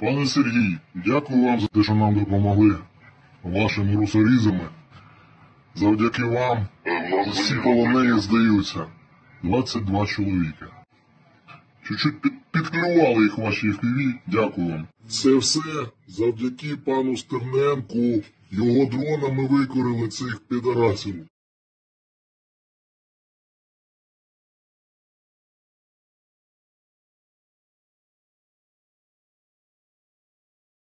Пане Сергій, дякую вам за те, що нам допомогли вашими русорізами. Завдяки вам всі полонені здаються. 22 чоловіка. Чуть-чуть під, підклювали їх ваші FPV. Дякую вам. Це все завдяки пану Стерненку. Його дронами викорили цих підарасів.